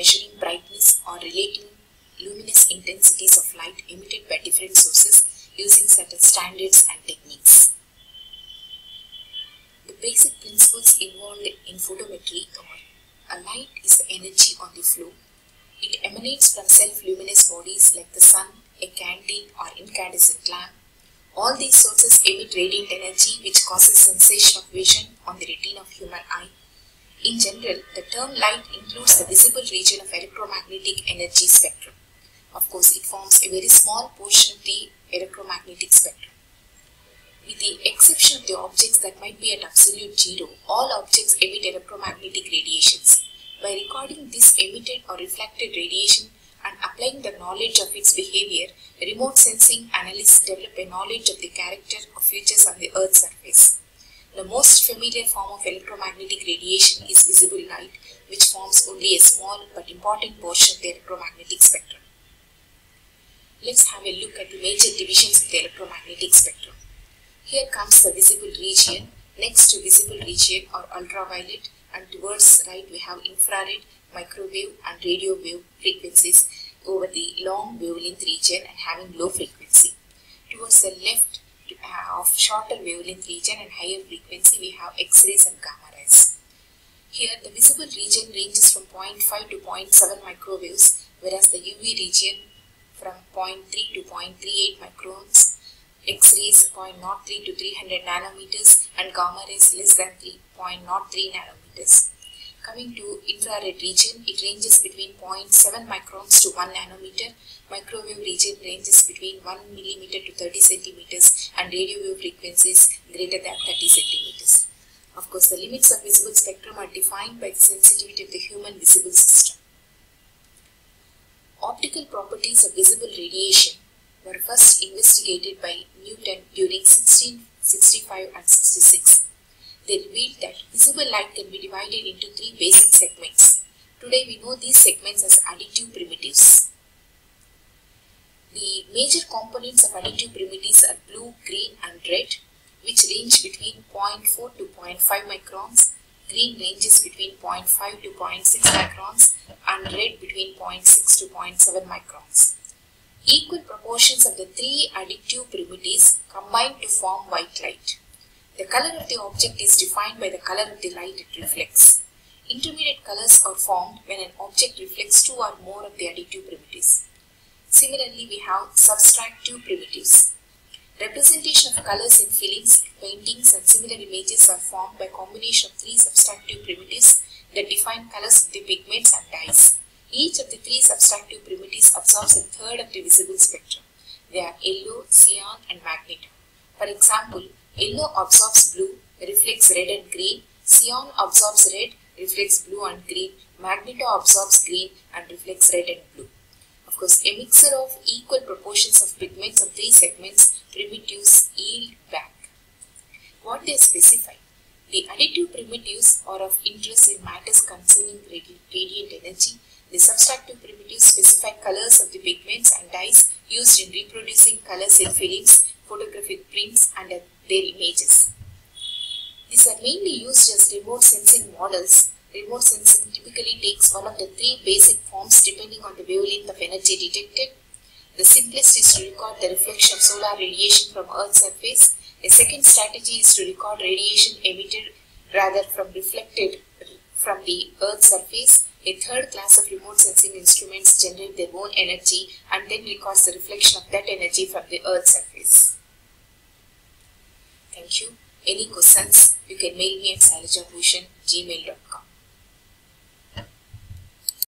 measuring brightness or relating luminous intensities of light emitted by different sources using certain standards and techniques. The basic principles involved in photometry are a light is the energy on the flow. It emanates from self-luminous bodies like the sun, a candle or incandescent lamp. All these sources emit radiant energy which causes sensation of vision on the retina of human eye. In general, the term light includes the visible region of electromagnetic energy spectrum. Of course, it forms a very small portion of the electromagnetic spectrum. With the exception of the objects that might be at absolute zero, all objects emit electromagnetic radiations. By recording this emitted or reflected radiation and applying the knowledge of its behavior, remote sensing analysts develop a knowledge of the character of features on the Earth's surface. The most familiar form of electromagnetic radiation is visible light, which forms only a small but important portion of the electromagnetic spectrum. Let's have a look at the major divisions of the electromagnetic spectrum. Here comes the visible region, next to visible region or ultraviolet and towards right we have infrared, microwave and radio wave frequencies over the long wavelength region and having low frequency. Towards the left uh, of shorter wavelength region and higher frequency we have X-rays and gamma rays. Here the visible region ranges from 0.5 to 0.7 microwaves whereas the UV region from 0.3 to 0.38 microns, X-rays 0.03 to 300 nanometers and gamma rays less than 3.03 nanometers. Coming to infrared region, it ranges between 0.7 microns to 1 nanometer, microwave region ranges between 1 millimeter to 30 centimeters and radio wave frequencies greater than 30 centimeters. Of course, the limits of visible spectrum are defined by the sensitivity of the human visible system. Optical properties of visible radiation were first investigated by Newton during 1665 and 66. They revealed that visible light can be divided into three basic segments. Today we know these segments as additive primitives. The major components of additive primitives are blue, green and red which range between 0.4 to 0.5 microns green ranges between 0.5 to 0.6 microns and red between 0.6 to 0.7 microns. Equal proportions of the three additive primitives combine to form white light. The color of the object is defined by the color of the light it reflects. Intermediate colors are formed when an object reflects two or more of the additive primitives. Similarly, we have subtractive primitives. Representation of colors in films, paintings and similar images are formed by combination of three subtractive primitives that define colors of the pigments and dyes. Each of the three subtractive primitives absorbs a third of the visible spectrum. They are yellow, cyan and magenta. For example, yellow absorbs blue, reflects red and green, cyan absorbs red, reflects blue and green, magenta absorbs green and reflects red and blue. Of course, a mixture of equal proportions of pigments of three segments primitives yield back. What they specify? The additive primitives are of interest in matters concerning radiant energy. The subtractive primitives specify colors of the pigments and dyes used in reproducing colors in films, photographic prints and their images. These are mainly used as remote sensing models Remote sensing typically takes one of the three basic forms depending on the wavelength of energy detected. The simplest is to record the reflection of solar radiation from Earth's surface. A second strategy is to record radiation emitted rather from reflected from the Earth's surface. A third class of remote sensing instruments generate their own energy and then records the reflection of that energy from the Earth's surface. You. Any questions, you can mail me at salajabhushan gmail.com.